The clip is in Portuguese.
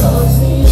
sozinho.